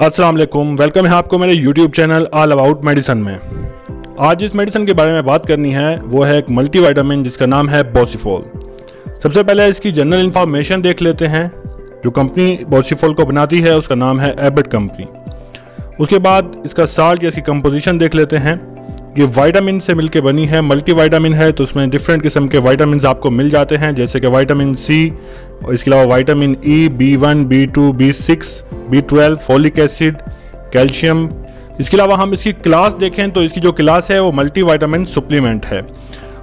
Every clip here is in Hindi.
अस्सलाम वालेकुम। है आपको मेरे YouTube channel all about medicine में। आज जिस मेडिसन के बारे में बात करनी है, वो है एक मल्टीविटामिन जिसका नाम है बोसीफोल सबसे पहले इसकी जनरल इन्फॉर्मेशन देख लेते हैं। जो कंपनी बोसीफोल को बनाती है, उसका नाम है एबट कंपनी उसके बाद इसका साल्ट या इसकी कंपोजिशन देख लेते हैं। ये वाइटामिन से मिलके बनी है मल्टीवाइटामिन है तो उसमें डिफरेंट किस्म के वाइटामिन आपको मिल जाते हैं, जैसे कि वाइटामिन सी और इसके अलावा vitamin E B one B two B six B twelve folic acid calcium इसके अलावा हम इसकी क्लास देखें तो इसकी जो क्लास है, वो मल्टी वाइटामिन सप्लीमेंट है।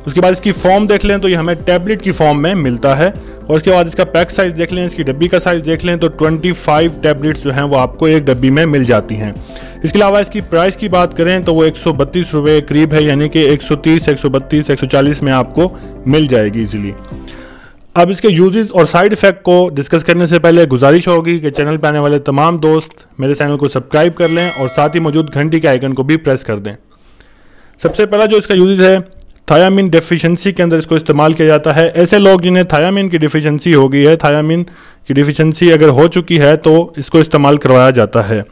उसके बाद इसकी फॉर्म देख लें तो ये हमें टैबलेट की फॉर्म में मिलता है। और उसके बाद इसका पैक साइज़ देख लें इसकी डब्बी का साइज़ देख लें तो 25 टैबलेट्स जो हैं वो आपको एक डब्बी में मिल जाती हैं। इसके अलावा इसकी प्राइस की बात करें तो वो एक सौ करीब है यानी कि 130, 132, 140 में आपको मिल जाएगी इजीली अब इसके यूजेस और साइड इफ़ेक्ट को डिस्कस करने से पहले गुजारिश होगी कि चैनल पर आने वाले तमाम दोस्त मेरे चैनल को सब्सक्राइब कर लें और साथ ही मौजूद घंटी के आइकन को भी प्रेस कर दें। सबसे पहला जो इसका यूजेस है थायामिन डेफिशिएंसी के अंदर इसको इस्तेमाल किया जाता है। ऐसे लोग जिन्हें थायामिन की डिफिशिएंसी हो गई है, थायामिन की डिफिशिएंसी अगर हो चुकी है तो इसको इस्तेमाल करवाया जाता है।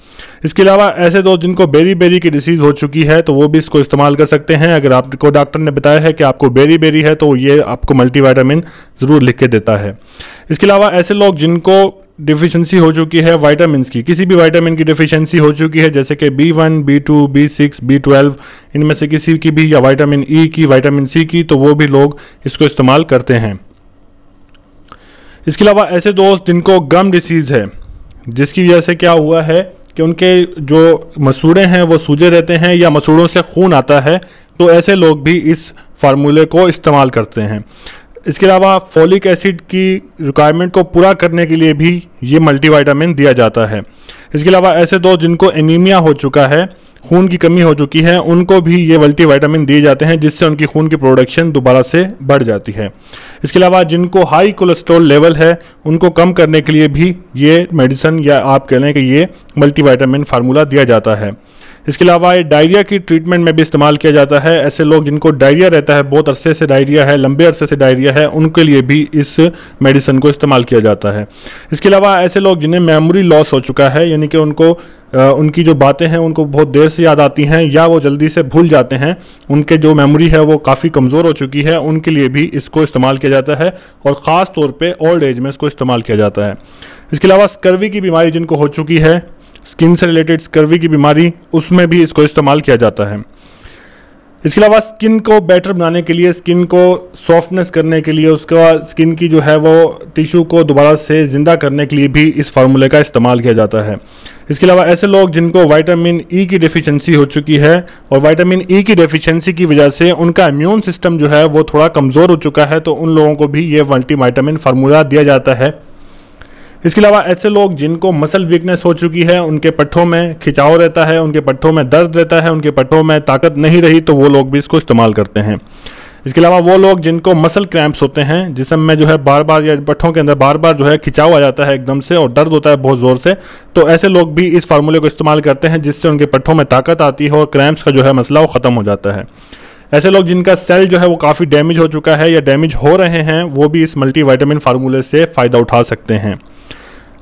इसके अलावा ऐसे दोस्त जिनको बेरी बेरी की डिसीज़ हो चुकी है तो वो भी इसको इस्तेमाल कर सकते हैं। अगर आपको डॉक्टर ने बताया है कि आपको बेरी बेरी है तो ये आपको मल्टीवाइटामिन ज़रूर लिख के देता है। इसके अलावा ऐसे लोग जिनको डिफिशिएंसी हो चुकी है वाइटामिन की। किसी भी वाइटामिन की डिफिशिएंसी हो चुकी है, जैसे कि B one B two B six B twelve इनमें से किसी की भी या वाइटामिन ई e की वाइटामिन सी की तो वो भी लोग इसको इस्तेमाल करते हैं। इसके अलावा ऐसे दोस्त जिनको गम डिसीज़ है, जिसकी वजह से क्या हुआ है कि उनके जो मसूड़े हैं, वो सूजे रहते हैं या मसूड़ों से खून आता है तो ऐसे लोग भी इस फार्मूले को इस्तेमाल करते हैं। इसके अलावा फोलिक एसिड की रिक्वायरमेंट को पूरा करने के लिए भी ये मल्टीवाइटामिन दिया जाता है। इसके अलावा ऐसे दो जिनको एनीमिया हो चुका है, खून की कमी हो चुकी है, उनको भी ये मल्टीवाइटामिन दिए जाते हैं, जिससे उनकी खून की प्रोडक्शन दोबारा से बढ़ जाती है। इसके अलावा जिनको हाई कोलेस्ट्रॉल लेवल है, उनको कम करने के लिए भी ये मेडिसिन या आप कह लें कि ये मल्टीवाइटामिन फार्मूला दिया जाता है। इसके अलावा ये डायरिया की ट्रीटमेंट में भी इस्तेमाल किया जाता है। ऐसे लोग जिनको डायरिया रहता है, बहुत अरसे से डायरिया है, लंबे अरसे से डायरिया है, उनके लिए भी इस मेडिसिन को इस्तेमाल किया जाता है। इसके अलावा ऐसे लोग जिन्हें मेमोरी लॉस हो चुका है, यानी कि उनको उनकी जो बातें हैं, उनको बहुत देर से याद आती हैं या वो जल्दी से भूल जाते हैं, उनके जो मेमोरी है वो काफ़ी कमज़ोर हो चुकी है, उनके लिए भी इसको इस्तेमाल किया जाता है और ख़ास तौर पर ओल्ड एज में इसको इस्तेमाल किया जाता है। इसके अलावा स्कर्वी की बीमारी जिनको हो चुकी है स्किन से रिलेटेड स्कर्वी की बीमारी, उसमें भी इसको इस्तेमाल किया जाता है। इसके अलावा स्किन को बेटर बनाने के लिए, स्किन को सॉफ्टनेस करने के लिए, उसका स्किन की जो है वो टिश्यू को दोबारा से ज़िंदा करने के लिए भी इस फार्मूले का इस्तेमाल किया जाता है। इसके अलावा ऐसे लोग जिनको विटामिन ई e की डिफिशियंसी हो चुकी है, और विटामिन ई e की डिफिशियंसी की वजह से उनका इम्यून सिस्टम जो है वो थोड़ा कमज़ोर हो चुका है तो उन लोगों को भी ये मल्टी वाइटामिन फार्मूला दिया जाता है। इसके अलावा ऐसे लोग जिनको मसल वीकनेस हो चुकी है, उनके पट्ठों में खिंचाव रहता है, उनके पट्ठों में दर्द रहता है, उनके पट्ठों में ताकत नहीं रही तो वो लोग भी इसको इस्तेमाल करते हैं। इसके अलावा वो लोग जिनको मसल क्रैम्प्स होते हैं जिसम में जो है बार बार या पट्ठों के अंदर बार बार जो है खिंचाव आ जाता है एकदम से और दर्द होता है बहुत ज़ोर से तो ऐसे लोग भी इस फार्मूले को इस्तेमाल करते हैं, जिससे उनके पट्ठों में ताकत आती है और क्रैम्प्स का जो है मसला वो ख़त्म हो जाता है। ऐसे लोग जिनका सेल जो है वो काफ़ी डैमेज हो चुका है या डैमेज हो रहे हैं, वो भी इस मल्टी फार्मूले से फ़ायदा उठा सकते हैं।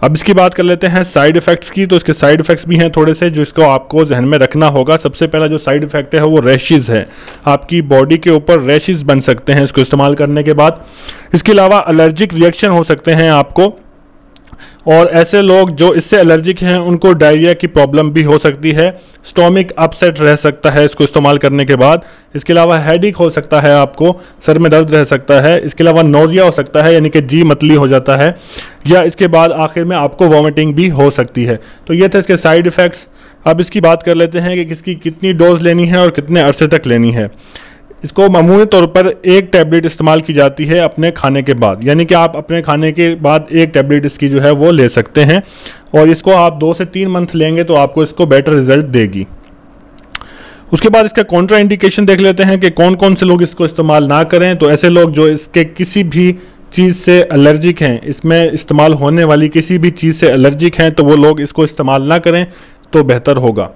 अब इसकी बात कर लेते हैं साइड इफ़ेक्ट्स की तो इसके साइड इफ़ेक्ट्स भी हैं थोड़े से, जो इसको आपको जहन में रखना होगा। सबसे पहला जो साइड इफ़ेक्ट है, वो रैशेज़ है। आपकी बॉडी के ऊपर रैशेज़ बन सकते हैं इसको इस्तेमाल करने के बाद। इसके अलावा एलर्जिक रिएक्शन हो सकते हैं आपको। और ऐसे लोग जो इससे एलर्जिक हैं, उनको डायरिया की प्रॉब्लम भी हो सकती है। स्टोमिक अपसेट रह सकता है इसको इस्तेमाल करने के बाद। इसके अलावा हेडिक हो सकता है आपको, सर में दर्द रह सकता है। इसके अलावा नोजिया हो सकता है, यानी कि जी मतली हो जाता है। या इसके बाद आखिर में आपको वॉमिटिंग भी हो सकती है। तो ये थे इसके साइड इफ़ेक्ट्स अब इसकी बात कर लेते हैं कि किसकी कितनी डोज लेनी है और कितने अरसे तक लेनी है। इसको मामूली तौर पर एक टैबलेट इस्तेमाल की जाती है अपने खाने के बाद। यानी कि आप अपने खाने के बाद एक टैबलेट इसकी जो है वो ले सकते हैं। और इसको आप दो से तीन मंथ लेंगे तो आपको इसको बेटर रिज़ल्ट देगी। उसके बाद इसका कॉन्ट्रा इंडिकेशन देख लेते हैं कि कौन कौन से लोग इसको इस्तेमाल ना करें। तो ऐसे लोग जो इसके किसी भी चीज़ से एलर्जिक हैं, इसमें इस्तेमाल होने वाली किसी भी चीज़ से एलर्जिक हैं तो वो लोग इसको इस्तेमाल ना करें तो बेहतर होगा।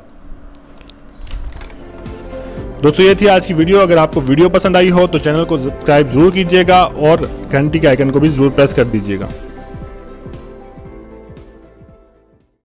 दोस्तों, ये थी आज की वीडियो। अगर आपको वीडियो पसंद आई हो तो चैनल को सब्सक्राइब ज़रूर कीजिएगा और घंटी के आइकन को भी ज़रूर प्रेस कर दीजिएगा।